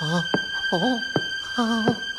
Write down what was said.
好，好，好。